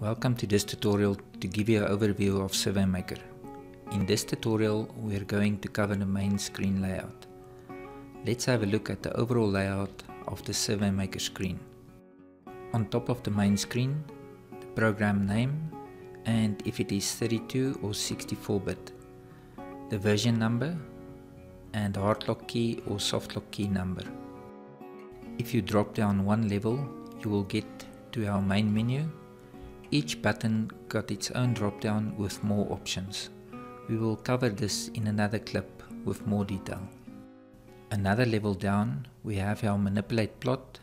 Welcome to this tutorial to give you an overview of SurveyMaker. In this tutorial we are going to cover the main screen layout. Let's have a look at the overall layout of the SurveyMaker screen. On top of the main screen, the program name and if it is 32 or 64 bit, the version number and hard lock key or soft lock key number. If you drop down one level, you will get to our main menu each button got its own drop-down with more options. We will cover this in another clip with more detail. Another level down, we have our manipulate plot,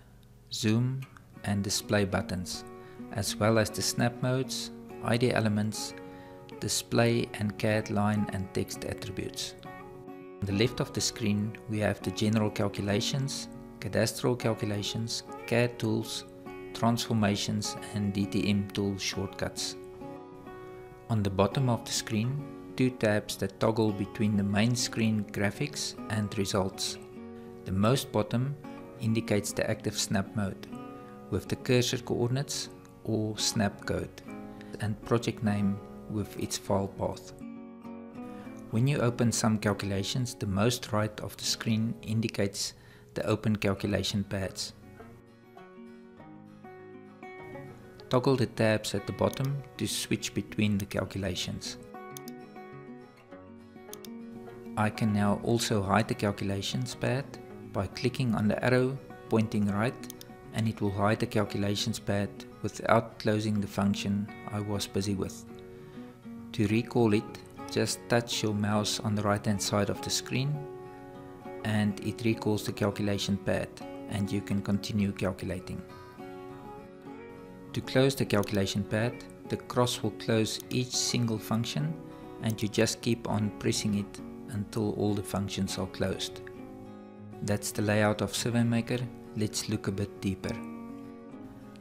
zoom and display buttons, as well as the snap modes, ID elements, display and CAD line and text attributes. On the left of the screen, we have the general calculations, cadastral calculations, CAD tools, transformations and DTM tool shortcuts. On the bottom of the screen, two tabs that toggle between the main screen graphics and results. The most bottom indicates the active snap mode with the cursor coordinates or snap code and project name with its file path. When you open some calculations, the most right of the screen indicates the open calculation pads. Toggle the tabs at the bottom to switch between the calculations. I can now also hide the calculations pad by clicking on the arrow pointing right and it will hide the calculations pad without closing the function I was busy with. To recall it, just touch your mouse on the right hand side of the screen and it recalls the calculation pad and you can continue calculating. To close the calculation pad, the cross will close each single function and you just keep on pressing it until all the functions are closed. That's the layout of SurveyMaker. Let's look a bit deeper.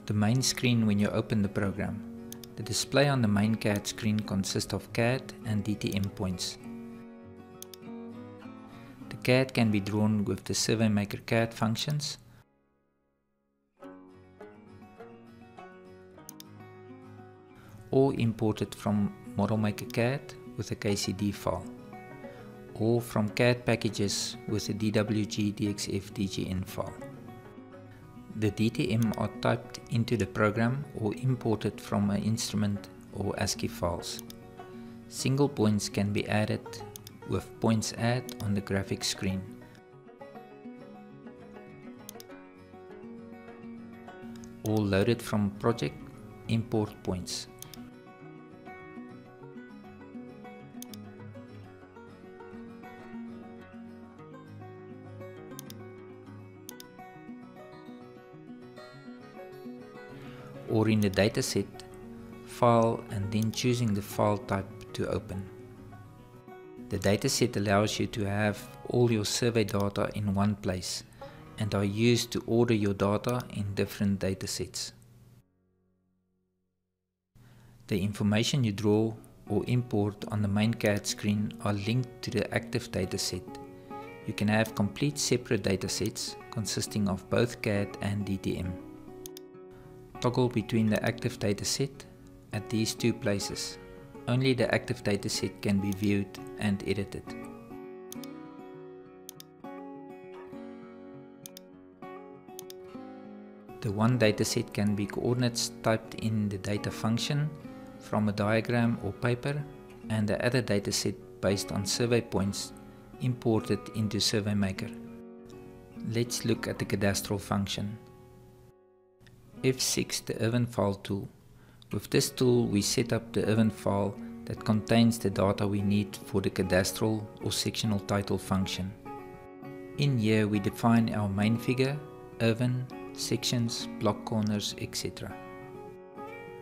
The main screen when you open the program. The display on the main CAD screen consists of CAD and DTM points. The CAD can be drawn with the SurveyMaker CAD functions or imported from ModelMaker CAD with a KCD file or from CAD packages with a DWG DXF DGN file. The DTM are typed into the program or imported from an instrument or ASCII files. Single points can be added with points add on the graphic screen. Or loaded from project import points. Or in the dataset file and then choosing the file type to open. The dataset allows you to have all your survey data in one place and are used to order your data in different datasets. The information you draw or import on the main CAD screen are linked to the active dataset. You can have complete separate datasets consisting of both CAD and DTM toggle between the active dataset at these two places. Only the active dataset can be viewed and edited. The one dataset can be coordinates typed in the data function from a diagram or paper and the other dataset based on survey points imported into SurveyMaker. Let's look at the cadastral function. F6 the erven file tool. With this tool we set up the erven file that contains the data we need for the cadastral or sectional title function. In here we define our main figure, erven, sections, block corners, etc.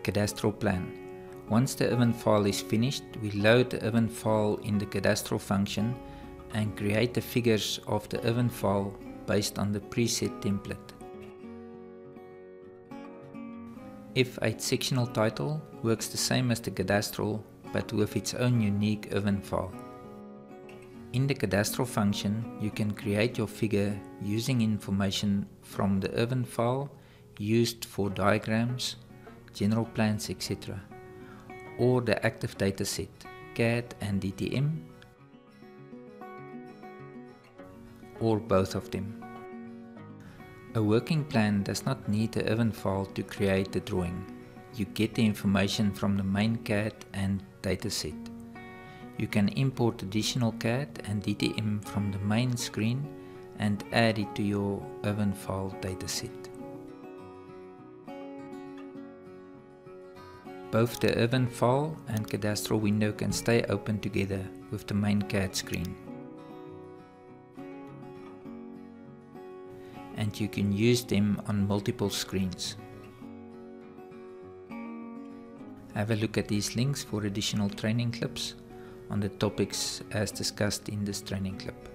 Cadastral plan. Once the erven file is finished, we load the erven file in the cadastral function and create the figures of the erven file based on the preset template. F8 sectional title works the same as the cadastral but with its own unique erven file. In the cadastral function you can create your figure using information from the erven file used for diagrams, general plans, etc., or the active dataset, CAD and DTM, or both of them. A working plan does not need a erven file to create the drawing. You get the information from the main CAD and dataset. You can import additional CAD and DTM from the main screen and add it to your erven file dataset. Both the erven file and cadastral window can stay open together with the main CAD screen. And you can use them on multiple screens. Have a look at these links for additional training clips on the topics as discussed in this training clip.